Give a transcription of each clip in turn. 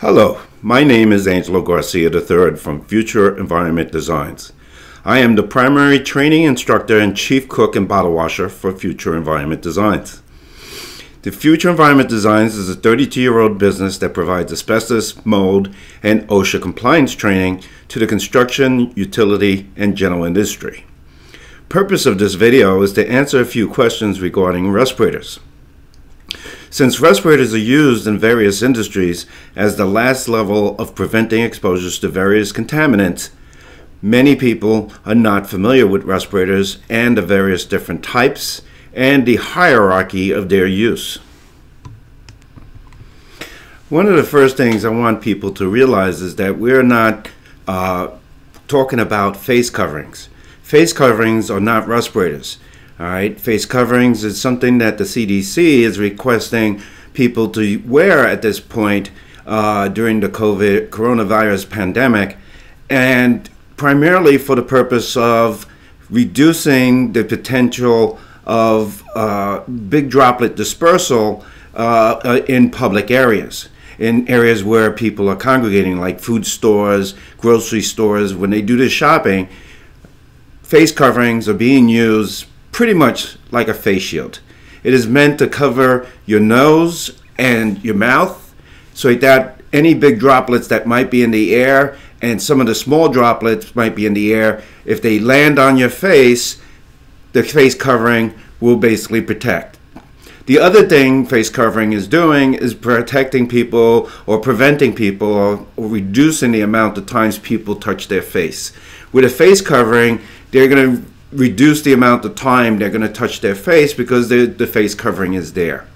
Hello, my name is Angelo Garcia III from Future Environment Designs. I am the primary training instructor and chief cook and bottle washer for Future Environment Designs. The Future Environment Designs is a 32 year old business that provides asbestos, mold, and OSHA compliance training to the construction, utility, and general industry. Purpose of this video is to answer a few questions regarding respirators. Since respirators are used in various industries as the last level of preventing exposures to various contaminants, many people are not familiar with respirators and the various different types and the hierarchy of their use. One of the first things I want people to realize is that we're not uh, talking about face coverings. Face coverings are not respirators. All right, face coverings is something that the CDC is requesting people to wear at this point uh, during the COVID coronavirus pandemic, and primarily for the purpose of reducing the potential of uh, big droplet dispersal uh, uh in public areas. In areas where people are congregating, like food stores, grocery stores, when they do the shopping, face coverings are being used pretty much like a face shield. It is meant to cover your nose and your mouth so that any big droplets that might be in the air and some of the small droplets might be in the air, if they land on your face, the face covering will basically protect. The other thing face covering is doing is protecting people or preventing people or, reducing the amount of times people touch their face. With a face covering, they're going to reduce the amount of time they're going to touch their face because the, the face covering is there.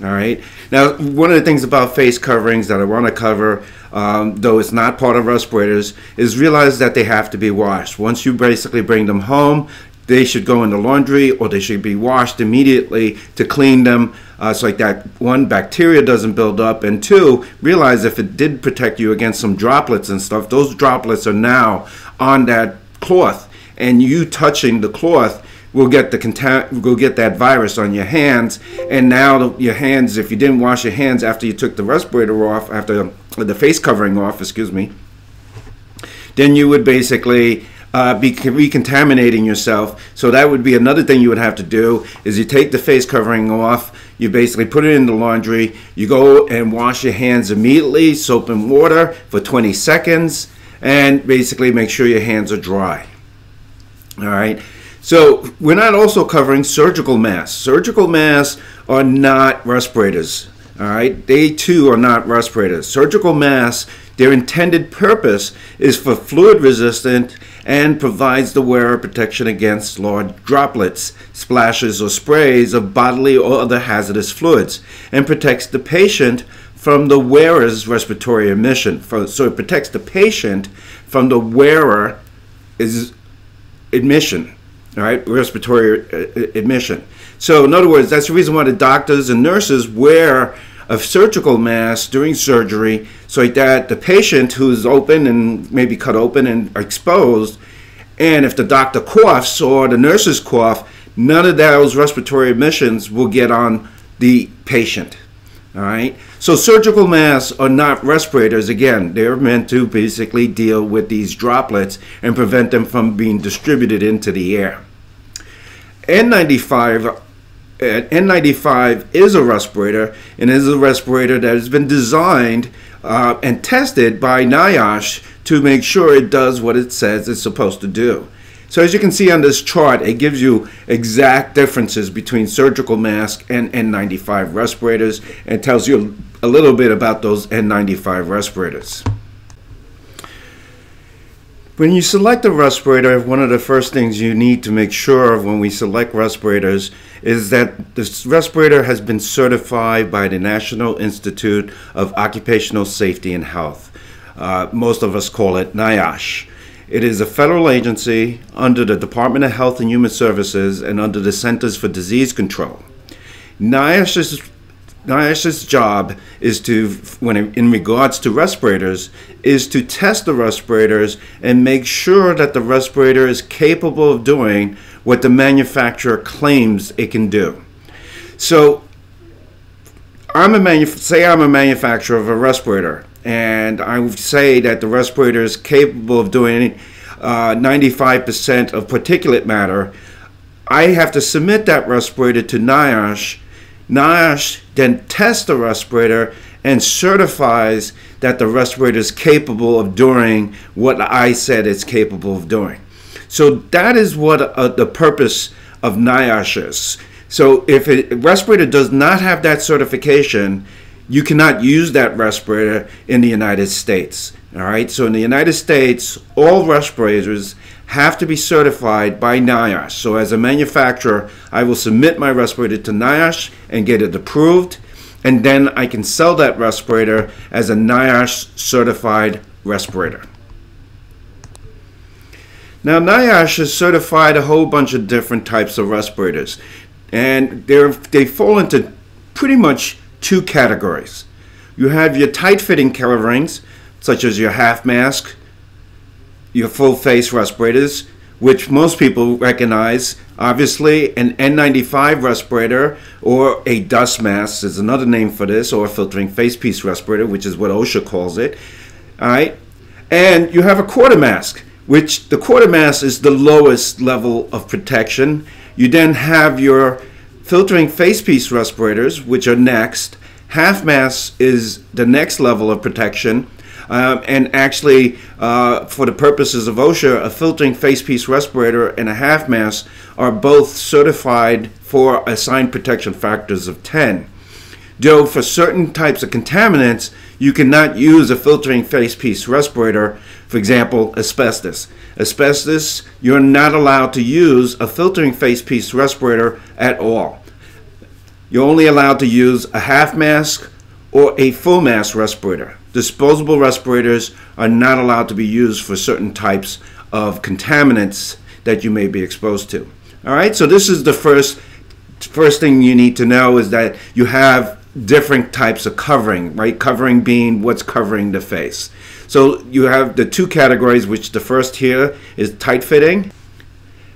All right. Now, one of the things about face coverings that I want to cover, um, though it's not part of respirators, is realize that they have to be washed. Once you basically bring them home, they should go in the laundry or they should be washed immediately to clean them uh, so like that one bacteria doesn't build up and two realize if it did protect you against some droplets and stuff those droplets are now on that cloth and you touching the cloth will get the contam- will get that virus on your hands. And now your hands if you didn't wash your hands after you took the respirator off after the face covering off excuse me then you would basically uh, be recontaminating yourself. So that would be another thing you would have to do is you take the face covering off you basically put it in the laundry you go and wash your hands immediately soap and water for 20 seconds and basically make sure your hands are dry all right. So we're not also covering surgical masks. Surgical masks are not respirators. All right. They too are not respirators. Surgical masks, their intended purpose is for fluid resistant and provides the wearer protection against large droplets, splashes, or sprays of bodily or other hazardous fluids and protects the patient from the wearer's respiratory emission. So it protects the patient from the wearer is admission, all right, respiratory uh, admission. So, in other words, that's the reason why the doctors and nurses wear a surgical mask during surgery so that the patient who's open and maybe cut open and exposed, and if the doctor coughs or the nurses cough, none of those respiratory emissions will get on the patient. All right. So surgical masks are not respirators. Again, they're meant to basically deal with these droplets and prevent them from being distributed into the air. N95 uh, N95 is a respirator and is a respirator that has been designed uh, and tested by NIOSH to make sure it does what it says it's supposed to do. So as you can see on this chart, it gives you exact differences between surgical mask and N95 respirators and tells you a little bit about those N95 respirators. When you select a respirator, one of the first things you need to make sure of when we select respirators is that this respirator has been certified by the National Institute of Occupational Safety and Health. Uh, most of us call it NIOSH. It is a federal agency under the Department of Health and Human Services and under the Centers for Disease Control. NIOSH's, NIOSH's job is to, when in regards to respirators, is to test the respirators and make sure that the respirator is capable of doing what the manufacturer claims it can do. So, I'm a say I'm a manufacturer of a respirator and I would say that the respirator is capable of doing uh, 95% of particulate matter, I have to submit that respirator to NIOSH. NIOSH then tests the respirator and certifies that the respirator is capable of doing what I said it's capable of doing. So that is what uh, the purpose of NIOSH is. So if a respirator does not have that certification, you cannot use that respirator in the United States. All right, so in the United States, all respirators have to be certified by NIOSH. So as a manufacturer, I will submit my respirator to NIOSH and get it approved, and then I can sell that respirator as a NIOSH certified respirator. Now, NIOSH has certified a whole bunch of different types of respirators, and they they fall into pretty much two categories. You have your tight-fitting coverings, such as your half mask, your full face respirators, which most people recognize. Obviously, an N95 respirator or a dust mask is another name for this, or filtering face piece respirator, which is what OSHA calls it. All right, and you have a quarter mask, which the quarter mask is the lowest level of protection. You then have your filtering face piece respirators, which are next. Half mask is the next level of protection. Um, and actually, uh, for the purposes of OSHA, a filtering facepiece respirator and a half mask are both certified for assigned protection factors of 10. Though for certain types of contaminants, you cannot use a filtering facepiece respirator, for example, asbestos. Asbestos, you're not allowed to use a filtering facepiece respirator at all. You're only allowed to use a half mask or a full mask respirator. Disposable respirators are not allowed to be used for certain types of contaminants that you may be exposed to. All right, so this is the first first thing you need to know is that you have different types of covering, right? Covering being what's covering the face. So you have the two categories, which the first here is tight fitting,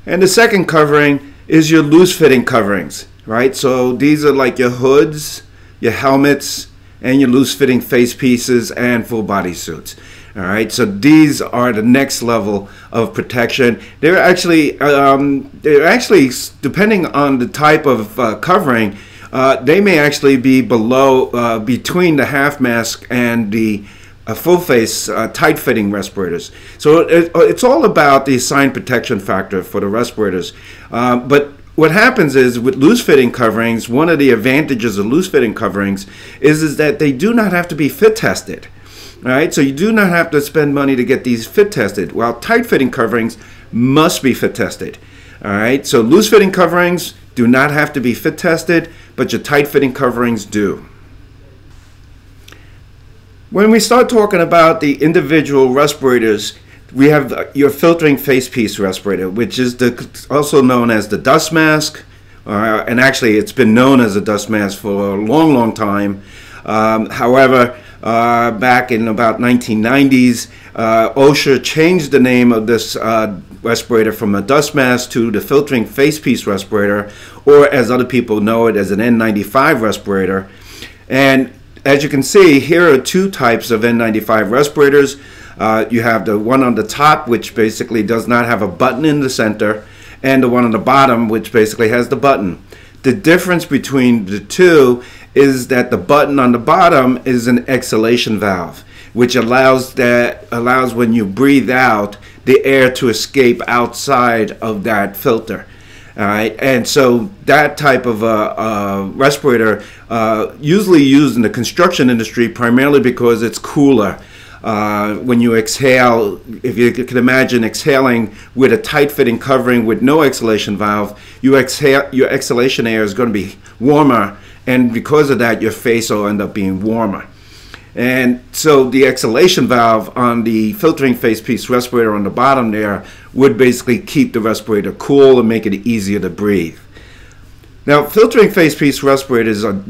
and the second covering is your loose fitting coverings, right? So these are like your hoods, your helmets, and your loose fitting face pieces and full body suits. All right, so these are the next level of protection. They're actually, um, they're actually depending on the type of uh, covering, uh, they may actually be below, uh, between the half mask and the uh, full face uh, tight fitting respirators. So it, it's all about the assigned protection factor for the respirators. Uh, but what happens is with loose fitting coverings, one of the advantages of loose fitting coverings is, is that they do not have to be fit tested. Right, so you do not have to spend money to get these fit tested, while tight fitting coverings must be fit tested. All right, so loose fitting coverings do not have to be fit tested, but your tight fitting coverings do. When we start talking about the individual respirators, we have your filtering face piece respirator, which is the, also known as the dust mask, uh, and actually it's been known as a dust mask for a long, long time. Um, however, uh, back in about 1990s, uh, OSHA changed the name of this uh, respirator from a dust mask to the filtering face piece respirator, or as other people know it, as an N95 respirator. And as you can see, here are two types of N95 respirators. Uh, you have the one on the top, which basically does not have a button in the center, and the one on the bottom, which basically has the button. The difference between the two is that the button on the bottom is an exhalation valve, which allows that allows when you breathe out the air to escape outside of that filter. All right, and so that type of uh, uh, respirator uh, usually used in the construction industry primarily because it's cooler uh, when you exhale, if you can imagine exhaling with a tight-fitting covering with no exhalation valve, you exhale, your exhalation air is going to be warmer, and because of that, your face will end up being warmer. And so the exhalation valve on the filtering face piece respirator on the bottom there would basically keep the respirator cool and make it easier to breathe. Now, filtering face piece respirators are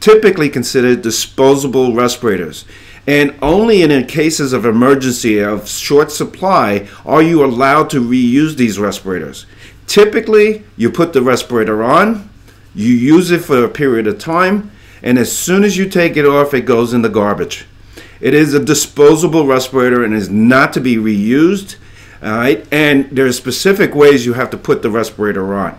typically considered disposable respirators. And only in cases of emergency of short supply are you allowed to reuse these respirators. Typically, you put the respirator on, you use it for a period of time, and as soon as you take it off, it goes in the garbage. It is a disposable respirator and is not to be reused. All right, and there are specific ways you have to put the respirator on.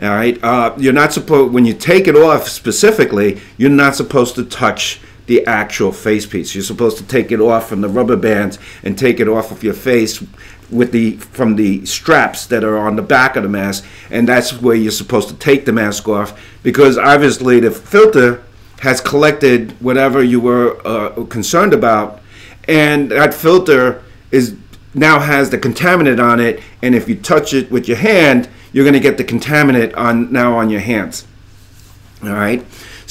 All right, uh, you're not supposed when you take it off specifically. You're not supposed to touch the actual face piece. You're supposed to take it off from the rubber bands and take it off of your face with the from the straps that are on the back of the mask, and that's where you're supposed to take the mask off because obviously the filter has collected whatever you were uh, concerned about, and that filter is now has the contaminant on it, and if you touch it with your hand, you're going to get the contaminant on now on your hands. All right.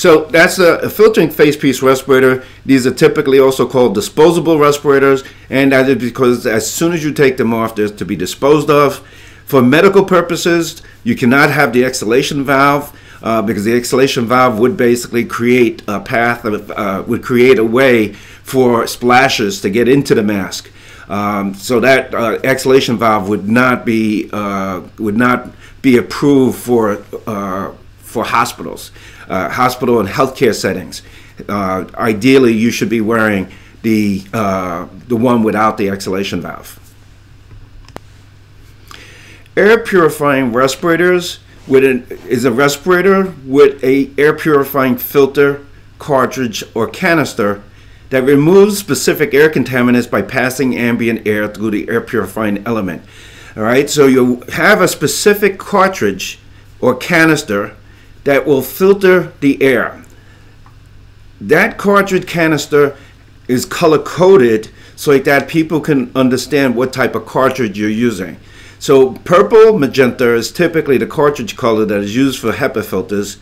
So that's a, filtering face piece respirator. These are typically also called disposable respirators, and that is because as soon as you take them off, they're to be disposed of. For medical purposes, you cannot have the exhalation valve uh, because the exhalation valve would basically create a path, of, uh, would create a way for splashes to get into the mask. Um, so that uh, exhalation valve would not be uh, would not be approved for uh, for hospitals, uh, hospital and healthcare settings. ideally, you should be wearing the the one without the exhalation valve. Air purifying respirators with an, is a respirator with a air purifying filter, cartridge, or canister that removes specific air contaminants by passing ambient air through the air purifying element. All right, so you have a specific cartridge or canister that will filter the air. That cartridge canister is color coded so that people can understand what type of cartridge you're using. So purple magenta is typically the cartridge color that is used for HEPA filters.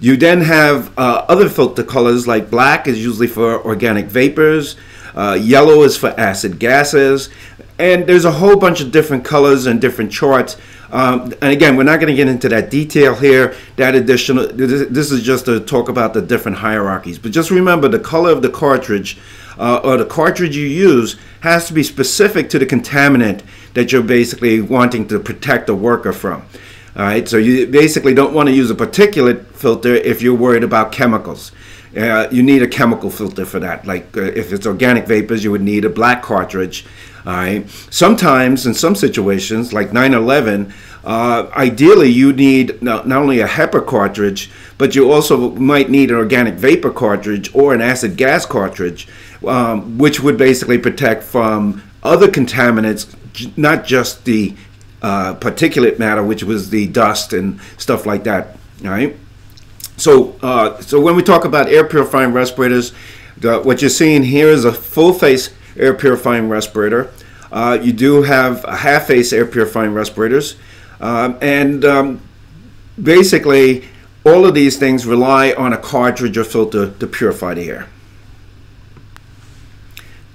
You then have uh, other filter colors like black is usually for organic vapors, uh, yellow is for acid gases, and there's a whole bunch of different colors and different charts. Um, and again, we're not going to get into that detail here. That additional, this is just to talk about the different hierarchies. But just remember the color of the cartridge uh, or the cartridge you use has to be specific to the contaminant that you're basically wanting to protect the worker from. All right, so you basically don't want to use a particulate filter if you're worried about chemicals. Uh, you need a chemical filter for that. Like uh, if it's organic vapors, you would need a black cartridge. All right. Sometimes, in some situations, like 9/11, uh, ideally you need not, not only a HEPA cartridge, but you also might need an organic vapor cartridge or an acid gas cartridge, um, which would basically protect from other contaminants, not just the uh, particulate matter, which was the dust and stuff like that. All right. So, uh, so when we talk about air purifying respirators, the, what you're seeing here is a full face air purifying respirator. Uh, you do have a half face air purifying respirators, um, and um, basically all of these things rely on a cartridge or filter to purify the air.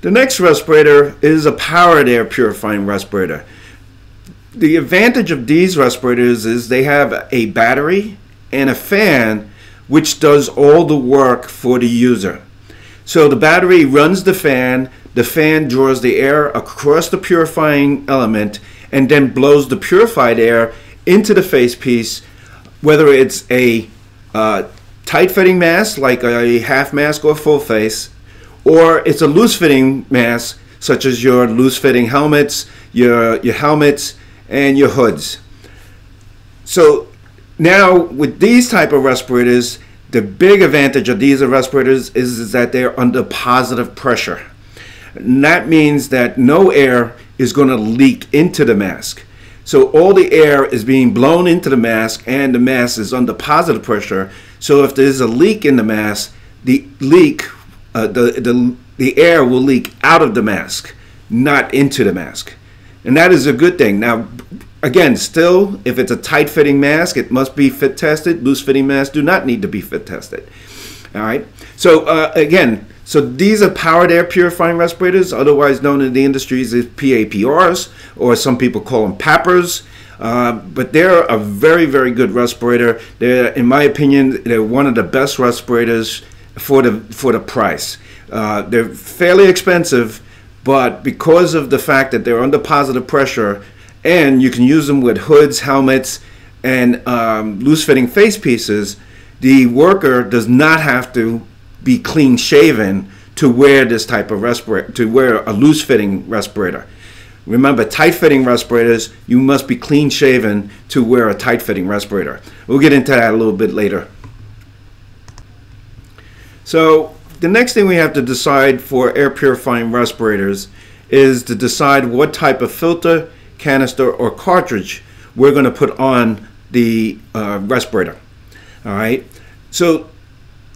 The next respirator is a powered air purifying respirator the advantage of these respirators is they have a battery and a fan which does all the work for the user. So the battery runs the fan, the fan draws the air across the purifying element and then blows the purified air into the face piece, whether it's a uh, tight fitting mask like a half mask or full face, or it's a loose fitting mask such as your loose fitting helmets, your, your helmets, and your hoods. So now with these type of respirators, the big advantage of these respirators is, is that they're under positive pressure. And that means that no air is going to leak into the mask. So all the air is being blown into the mask and the mask is under positive pressure. So if there's a leak in the mask, the leak, uh, the, the, the air will leak out of the mask, not into the mask and that is a good thing. Now, again, still, if it's a tight fitting mask, it must be fit tested. Loose fitting masks do not need to be fit tested. All right. So uh, again, so these are powered air purifying respirators, otherwise known in the industries as PAPRs, or some people call them PAPRs. Uh, but they're a very, very good respirator. They're, in my opinion, they're one of the best respirators for the for the price. Uh, they're fairly expensive, but because of the fact that they're under positive pressure and you can use them with hoods, helmets, and um, loose fitting face pieces, the worker does not have to be clean shaven to wear this type of respirator, to wear a loose fitting respirator. Remember, tight fitting respirators, you must be clean shaven to wear a tight fitting respirator. We'll get into that a little bit later. So, the next thing we have to decide for air purifying respirators is to decide what type of filter, canister, or cartridge we're going to put on the uh, respirator. All right. So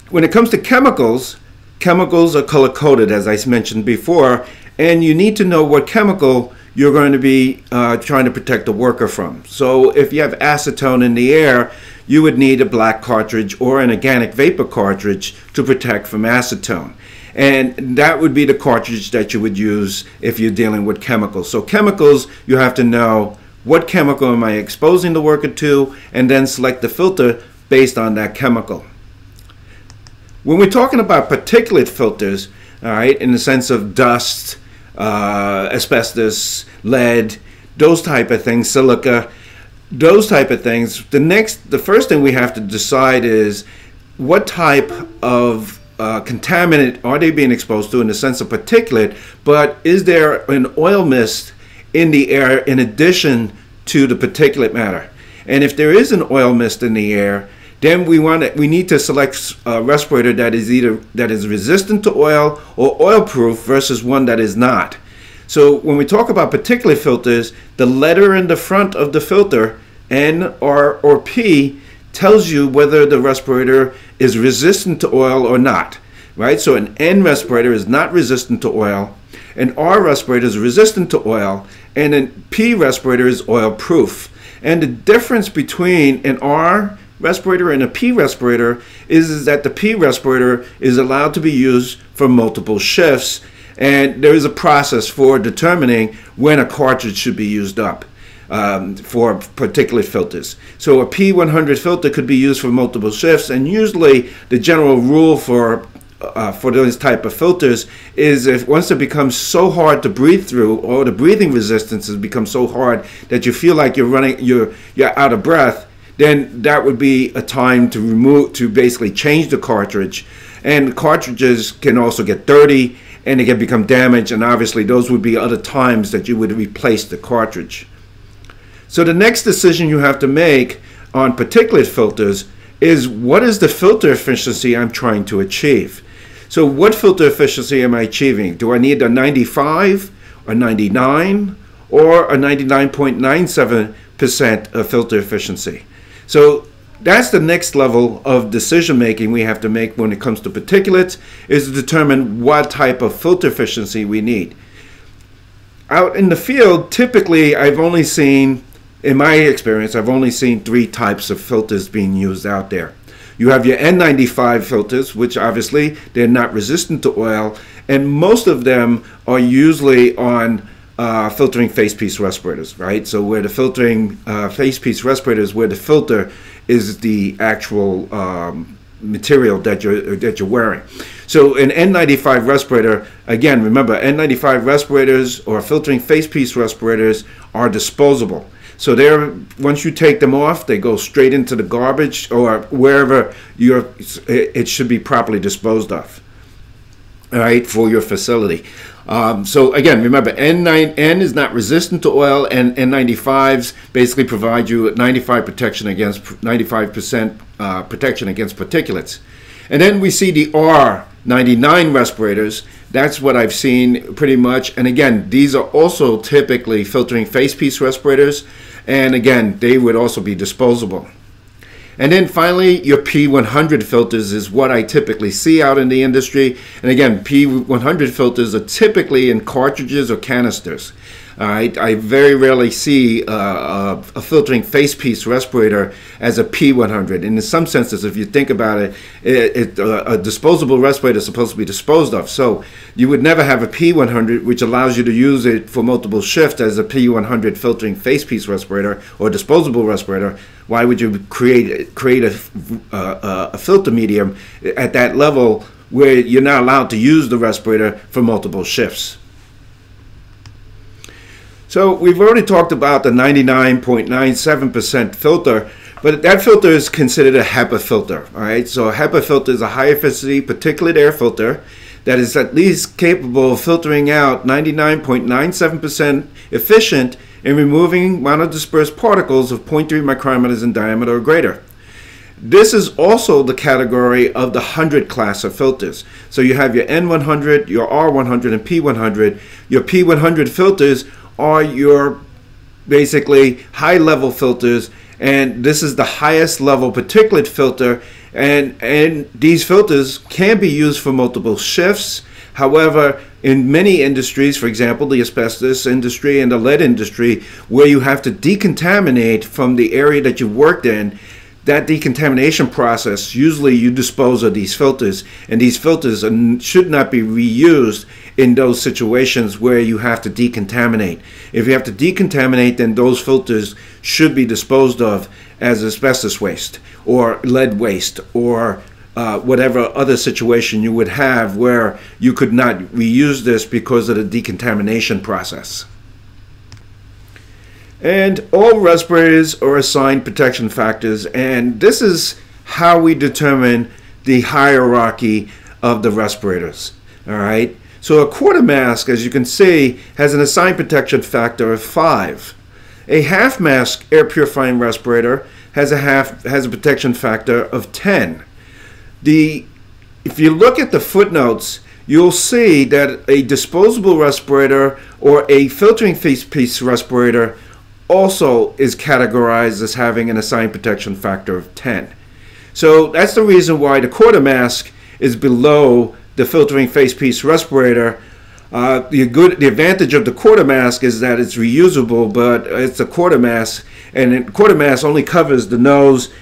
when it comes to chemicals, chemicals are color coded, as I mentioned before, and you need to know what chemical you're going to be uh, trying to protect the worker from. So if you have acetone in the air, you would need a black cartridge or an organic vapor cartridge to protect from acetone. And that would be the cartridge that you would use if you're dealing with chemicals. So chemicals, you have to know what chemical am I exposing the worker to, and then select the filter based on that chemical. When we're talking about particulate filters, all right, in the sense of dust, uh, asbestos, lead, those type of things, silica, those type of things, the next, the first thing we have to decide is what type of uh, contaminant are they being exposed to in the sense of particulate, but is there an oil mist in the air in addition to the particulate matter. And if there is an oil mist in the air, then we want to, we need to select a respirator that is either that is resistant to oil or oil proof versus one that is not. So when we talk about particulate filters, the letter in the front of the filter, N, R, or P, tells you whether the respirator is resistant to oil or not. Right? So an N respirator is not resistant to oil. An R respirator is resistant to oil, and a P respirator is oil proof. And the difference between an R respirator and a P respirator is, is that the P respirator is allowed to be used for multiple shifts, and there is a process for determining when a cartridge should be used up. Um, for particulate filters. So a P100 filter could be used for multiple shifts, and usually the general rule for uh, for those type of filters is if once it becomes so hard to breathe through or the breathing resistance has become so hard that you feel like you're running you're you're out of breath then that would be a time to remove to basically change the cartridge and cartridges can also get dirty and they can become damaged and obviously those would be other times that you would replace the cartridge so the next decision you have to make on particulate filters is what is the filter efficiency I'm trying to achieve so what filter efficiency am I achieving? Do I need a 95, a 99, or a 99.97% of filter efficiency? So that's the next level of decision making we have to make when it comes to particulates is to determine what type of filter efficiency we need. Out in the field, typically I've only seen, in my experience, I've only seen three types of filters being used out there. You have your N95 filters, which obviously they're not resistant to oil, and most of them are usually on uh, filtering facepiece respirators, right? So where the filtering uh, facepiece respirators, where the filter is the actual um, material that you're that you're wearing. So an N95 respirator, again, remember N95 respirators or filtering facepiece respirators are disposable. So they're once you take them off, they go straight into the garbage or wherever you're. It should be properly disposed of. All right, for your facility. Um, so again, remember N9 N is not resistant to oil, and N95s basically provide you 95 protection against 95% uh, protection against particulates. And then we see the R99 respirators. That's what I've seen pretty much. And again, these are also typically filtering facepiece respirators. And again, they would also be disposable. And then finally, your P100 filters is what I typically see out in the industry. And again, P100 filters are typically in cartridges or canisters. I, I very rarely see uh, a, a, filtering facepiece respirator as a P100. And in some senses, if you think about it, it, it uh, a disposable respirator is supposed to be disposed of. So you would never have a P100, which allows you to use it for multiple shifts as a P100 filtering facepiece respirator or disposable respirator. Why would you create create a, uh, a filter medium at that level where you're not allowed to use the respirator for multiple shifts? So we've already talked about the 99.97% filter, but that filter is considered a HEPA filter. All right, so a HEPA filter is a high efficiency particulate air filter that is at least capable of filtering out 99.97% efficient in removing monodispersed particles of 0.3 micrometers in diameter or greater. This is also the category of the 100 class of filters. So you have your N100, your R100, and P100. Your P100 filters are your basically high level filters and this is the highest level particulate filter and and these filters can be used for multiple shifts. However in many industries for example the asbestos industry and the lead industry where you have to decontaminate from the area that you worked in that decontamination process, usually you dispose of these filters, and these filters should not be reused in those situations where you have to decontaminate. If you have to decontaminate, then those filters should be disposed of as asbestos waste or lead waste or uh, whatever other situation you would have where you could not reuse this because of the decontamination process. And all respirators are assigned protection factors, and this is how we determine the hierarchy of the respirators. All right. So a quarter mask, as you can see, has an assigned protection factor of 5. A half mask air purifying respirator has a half has a protection factor of 10. The if you look at the footnotes, you'll see that a disposable respirator or a filtering face piece respirator also is categorized as having an assigned protection factor of 10. So that's the reason why the quarter mask is below the filtering facepiece respirator. Uh, the good, the advantage of the quarter mask is that it's reusable, but it's a quarter mask, and quarter mask only covers the nose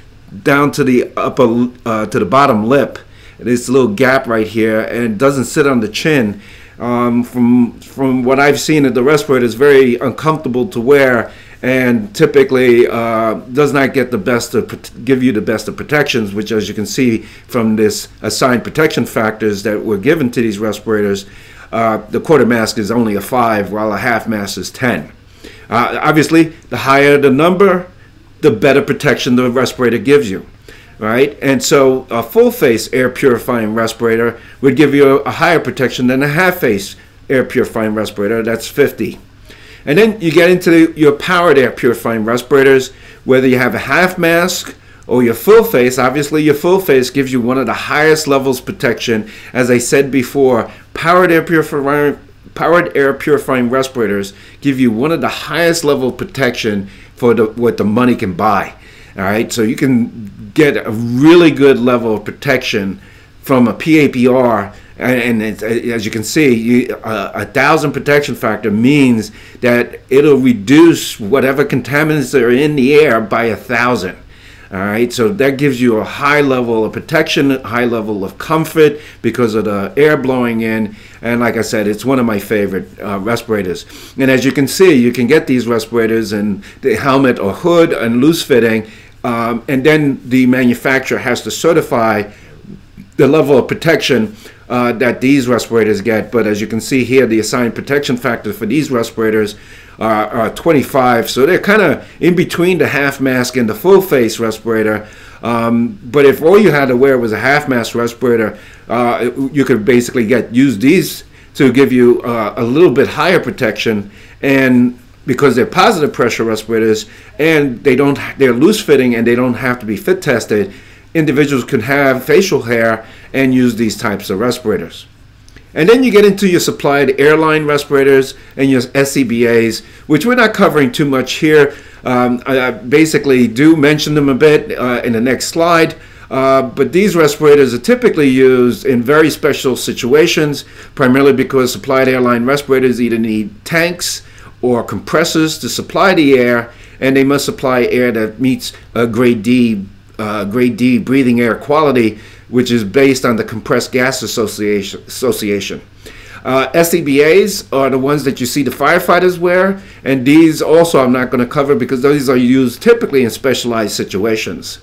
down to the upper, uh, to the bottom lip. This little gap right here, and it doesn't sit on the chin. Um, from from what I've seen, the respirator is very uncomfortable to wear, and typically uh, does not get the best of give you the best of protections, which as you can see from this assigned protection factors that were given to these respirators, uh, the quarter mask is only a five, while a half mask is 10. Uh, obviously, the higher the number, the better protection the respirator gives you right? And so a full face air purifying respirator would give you a, higher protection than a half face air purifying respirator. That's 50. And then you get into your powered air purifying respirators, whether you have a half mask or your full face. Obviously, your full face gives you one of the highest levels protection. As I said before, powered air purifying powered air purifying respirators give you one of the highest level protection for the, what the money can buy. All right, so you can get a really good level of protection from a PAPR and, and as you can see, you, uh, a thousand protection factor means that it'll reduce whatever contaminants are in the air by a thousand. All right, so that gives you a high level of protection, high level of comfort because of the air blowing in. And like I said, it's one of my favorite uh, respirators. And as you can see, you can get these respirators in the helmet or hood and loose fitting. Um, and then the manufacturer has to certify the level of protection uh, that these respirators get. But as you can see here, the assigned protection factor for these respirators are, are 25. So they're kind of in between the half mask and the full face respirator. Um, but if all you had to wear was a half mask respirator, uh, you could basically get use these to give you uh, a little bit higher protection and because they're positive pressure respirators and they don't they're loose fitting and they don't have to be fit tested individuals can have facial hair and use these types of respirators. And then you get into your supplied airline respirators and your SCBAs, which we're not covering too much here. Um, I basically do mention them a bit uh, in the next slide. Uh, but these respirators are typically used in very special situations, primarily because supplied airline respirators either need tanks or compressors to supply the air, and they must supply air that meets a grade D uh, grade D breathing air quality, which is based on the Compressed Gas Association. Association. Uh, SCBAs are the ones that you see the firefighters wear, and these also I'm not going to cover because these are used typically in specialized situations.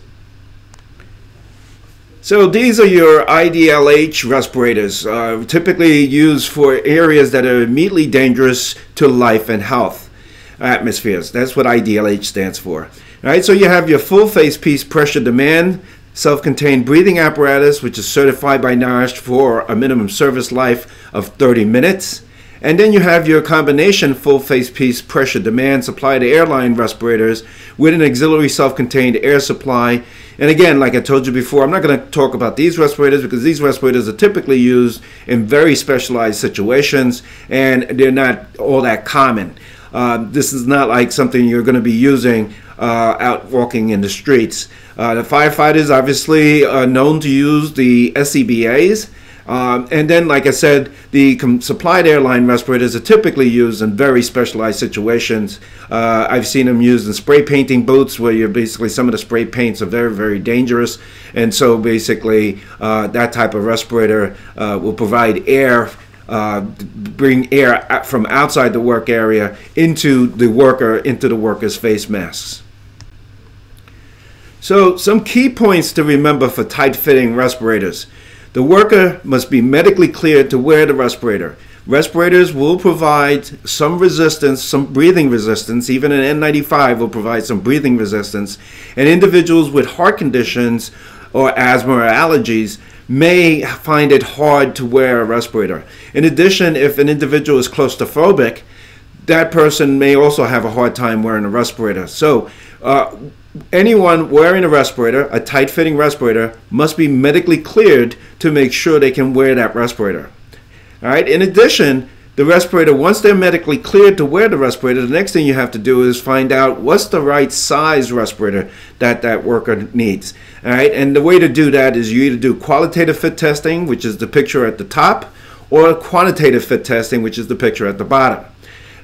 So these are your IDLH respirators, uh, typically used for areas that are immediately dangerous to life and health atmospheres. That's what IDLH stands for. Right, so you have your full face piece pressure demand self-contained breathing apparatus, which is certified by NIOSH for a minimum service life of 30 minutes. And then you have your combination full face piece pressure demand supply to airline respirators with an auxiliary self-contained air supply. And again, like I told you before, I'm not going to talk about these respirators because these respirators are typically used in very specialized situations and they're not all that common. Uh, this is not like something you're going to be using out walking in the streets. Uh, the firefighters obviously are known to use the SCBAs. Um, and then, like I said, the supplied airline respirators are typically used in very specialized situations. Uh, I've seen them used in spray painting booths where you're basically some of the spray paints are very, very dangerous. And so, basically, uh, that type of respirator uh, will provide air uh, bring air from outside the work area into the worker, into the worker's face masks. So some key points to remember for tight-fitting respirators. The worker must be medically cleared to wear the respirator. Respirators will provide some resistance, some breathing resistance. Even an N95 will provide some breathing resistance. And individuals with heart conditions or asthma or allergies may find it hard to wear a respirator. In addition, if an individual is claustrophobic, that person may also have a hard time wearing a respirator. So, uh, anyone wearing a respirator, a tight fitting respirator, must be medically cleared to make sure they can wear that respirator. All right, in addition, the respirator, once they're medically cleared to wear the respirator, the next thing you have to do is find out what's the right size respirator that that worker needs. All right, and the way to do that is you either do qualitative fit testing, which is the picture at the top, or quantitative fit testing, which is the picture at the bottom.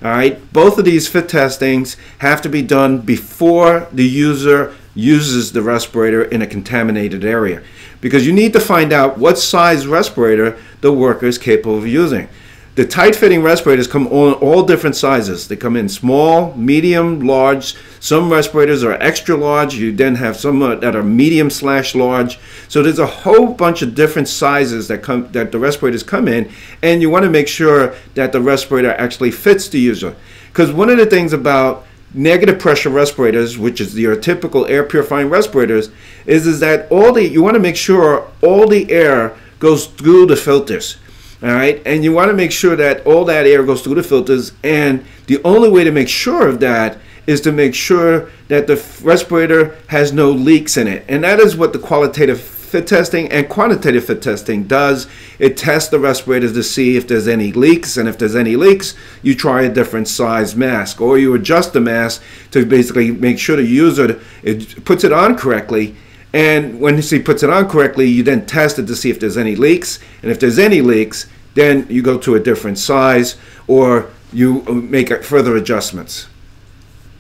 All right, both of these fit testings have to be done before the user uses the respirator in a contaminated area because you need to find out what size respirator the worker is capable of using. The tight fitting respirators come on all different sizes. They come in small, medium, large. Some respirators are extra large. You then have some that are medium slash large. So there's a whole bunch of different sizes that come that the respirators come in, and you want to make sure that the respirator actually fits the user. Because one of the things about negative pressure respirators, which is your typical air purifying respirators, is, is that all the you want to make sure all the air goes through the filters all right? And you want to make sure that all that air goes through the filters and the only way to make sure of that is to make sure that the respirator has no leaks in it. And that is what the qualitative fit testing and quantitative fit testing does. It tests the respirators to see if there's any leaks and if there's any leaks you try a different size mask or you adjust the mask to basically make sure the user it puts it on correctly and when he puts it on correctly, you then test it to see if there's any leaks. And if there's any leaks, then you go to a different size or you make further adjustments.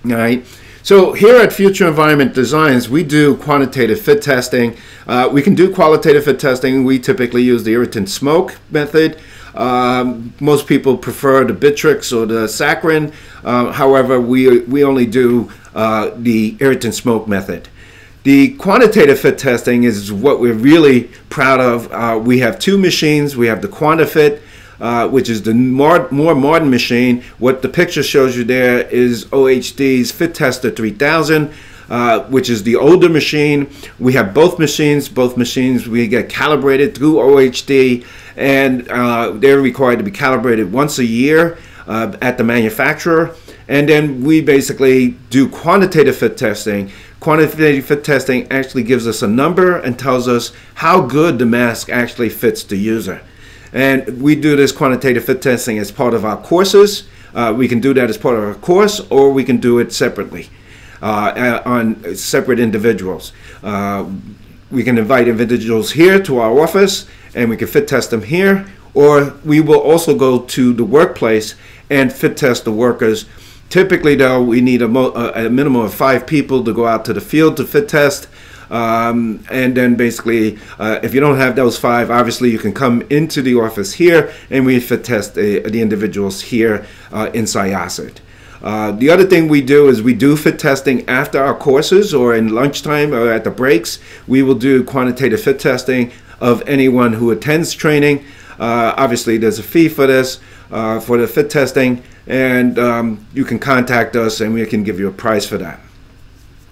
All right. So here at Future Environment Designs, we do quantitative fit testing. Uh, we can do qualitative fit testing. We typically use the irritant smoke method. Um, most people prefer the Bitrex or the saccharin. Uh, however, we, we only do uh, the irritant smoke method. The quantitative fit testing is what we're really proud of. Uh, we have two machines. We have the QuantiFit, uh, which is the more, more modern machine. What the picture shows you there is OHD's Fit Tester 3000. Uh, which is the older machine. We have both machines. Both machines we get calibrated through OHD, and uh, they're required to be calibrated once a year uh, at the manufacturer. And then we basically do quantitative fit testing, Quantitative fit testing actually gives us a number and tells us how good the mask actually fits the user. And we do this quantitative fit testing as part of our courses. Uh, we can do that as part of our course, or we can do it separately uh, on separate individuals. Uh, we can invite individuals here to our office, and we can fit test them here, or we will also go to the workplace and fit test the workers Typically, though, we need a, a, minimum of five people to go out to the field to fit test. Um, and then basically, uh, if you don't have those five, obviously you can come into the office here and we fit test the, the individuals here uh, in Syosset. Uh, the other thing we do is we do fit testing after our courses or in lunchtime or at the breaks. We will do quantitative fit testing of anyone who attends training. Uh, obviously, there's a fee for this, uh, for the fit testing and um, you can contact us and we can give you a price for that.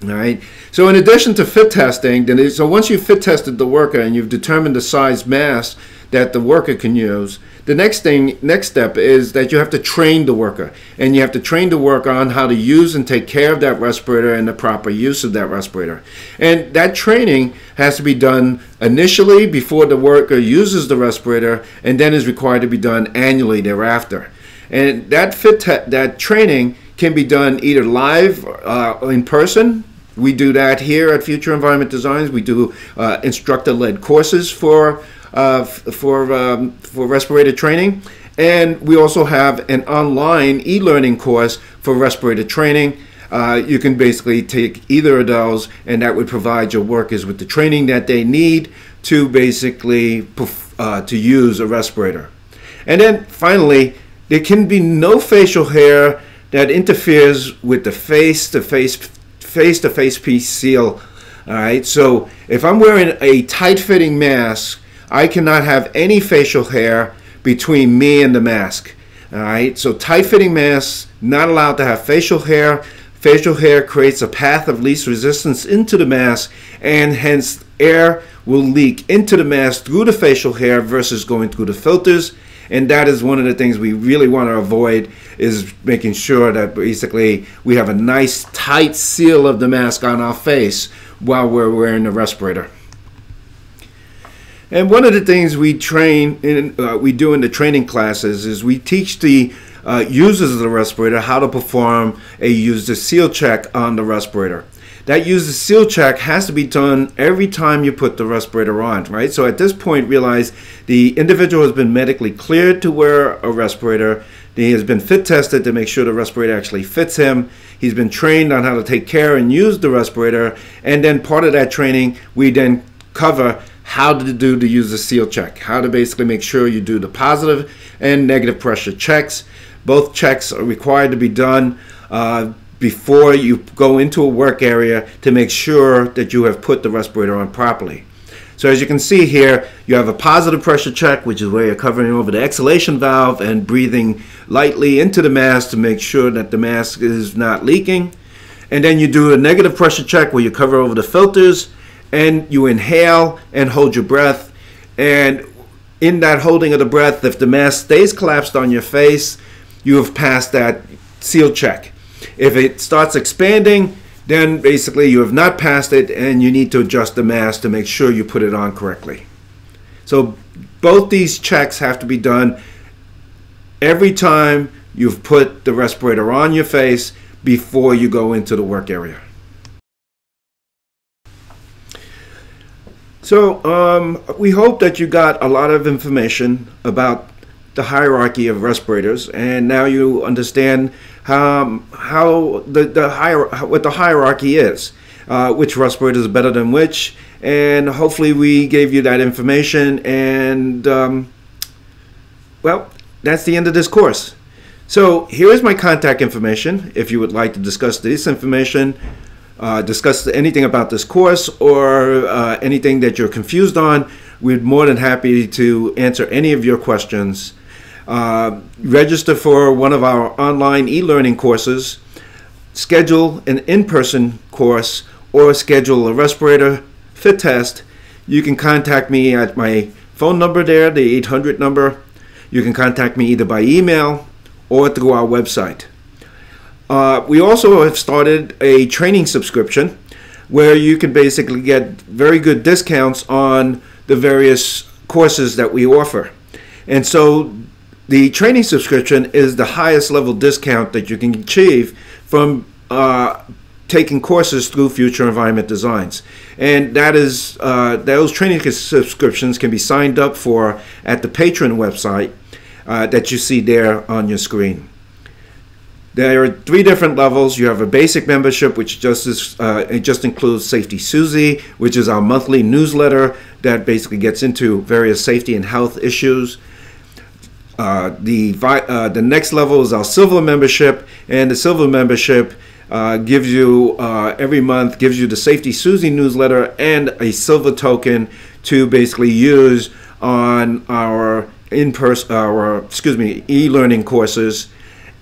All right. So in addition to fit testing, then so once you've fit tested the worker and you've determined the size mask that the worker can use, the next thing, next step is that you have to train the worker, and you have to train the worker on how to use and take care of that respirator and the proper use of that respirator. And that training has to be done initially before the worker uses the respirator, and then is required to be done annually thereafter. And that fit that training can be done either live uh, in person we do that here at Future Environment Designs. We do uh, instructor-led courses for uh, for um, for respirator training, and we also have an online e-learning course for respirator training. Uh, you can basically take either of those, and that would provide your workers with the training that they need to basically uh, to use a respirator. And then finally, there can be no facial hair that interferes with the face-to-face face-to-face piece seal. All right, so if I'm wearing a tight-fitting mask, I cannot have any facial hair between me and the mask. All right, so tight-fitting masks not allowed to have facial hair. Facial hair creates a path of least resistance into the mask, and hence air will leak into the mask through the facial hair versus going through the filters and that is one of the things we really want to avoid is making sure that basically we have a nice tight seal of the mask on our face while we're wearing the respirator. And one of the things we train in, uh, we do in the training classes is we teach the uh, users of the respirator how to perform a user seal check on the respirator that user seal check has to be done every time you put the respirator on, right? So at this point, realize the individual has been medically cleared to wear a respirator. He has been fit tested to make sure the respirator actually fits him. He's been trained on how to take care and use the respirator. And then part of that training, we then cover how to do the seal check, how to basically make sure you do the positive and negative pressure checks. Both checks are required to be done. Uh, before you go into a work area to make sure that you have put the respirator on properly. So as you can see here, you have a positive pressure check, which is where you're covering over the exhalation valve and breathing lightly into the mask to make sure that the mask is not leaking. And then you do a negative pressure check where you cover over the filters and you inhale and hold your breath. And in that holding of the breath, if the mask stays collapsed on your face, you have passed that seal check. If it starts expanding, then basically you have not passed it and you need to adjust the mask to make sure you put it on correctly. So both these checks have to be done every time you've put the respirator on your face before you go into the work area. So um, we hope that you got a lot of information about the hierarchy of respirators, and now you understand um, how the, the hier- what the hierarchy is, uh, which respirator is better than which, and hopefully we gave you that information. And um, well, that's the end of this course. So here is my contact information. If you would like to discuss this information, uh, discuss anything about this course, or uh, anything that you're confused on, we're more than happy to answer any of your questions. Uh, register for one of our online e-learning courses, schedule an in-person course, or schedule a respirator fit test, you can contact me at my phone number there, the 800 number. You can contact me either by email or through our website. Uh, we also have started a training subscription where you can basically get very good discounts on the various courses that we offer. And so the training subscription is the highest level discount that you can achieve from uh, taking courses through Future Environment Designs. And that is, uh, those training subscriptions can be signed up for at the Patreon website uh, that you see there on your screen. There are three different levels. You have a basic membership, which just is, uh, it just includes Safety Susie, which is our monthly newsletter that basically gets into various safety and health issues. Uh, the uh, the next level is our silver membership, and the silver membership uh, gives you uh, every month gives you the Safety Susie newsletter and a silver token to basically use on our in person our excuse me e-learning courses.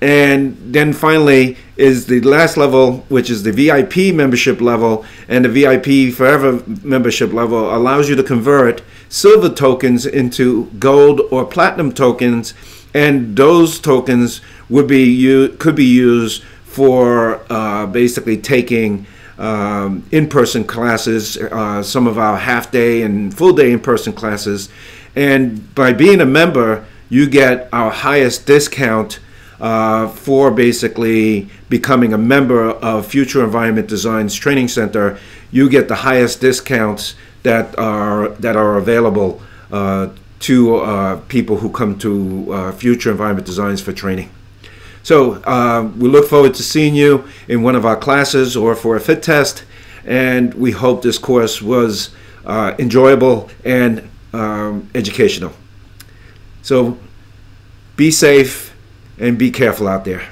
And then finally is the last level, which is the VIP membership level. And the VIP Forever membership level allows you to convert silver tokens into gold or platinum tokens. And those tokens would be could be used for uh, basically taking um, in-person classes, uh, some of our half-day and full-day in-person classes, and by being a member, you get our highest discount uh, for basically becoming a member of Future Environment Designs Training Center. You get the highest discounts that are that are available uh, to uh, people who come to uh, Future Environment Designs for training. So we look forward to seeing you in one of our classes or for a fit test, and we hope this course was enjoyable and um, educational. So be safe and be careful out there.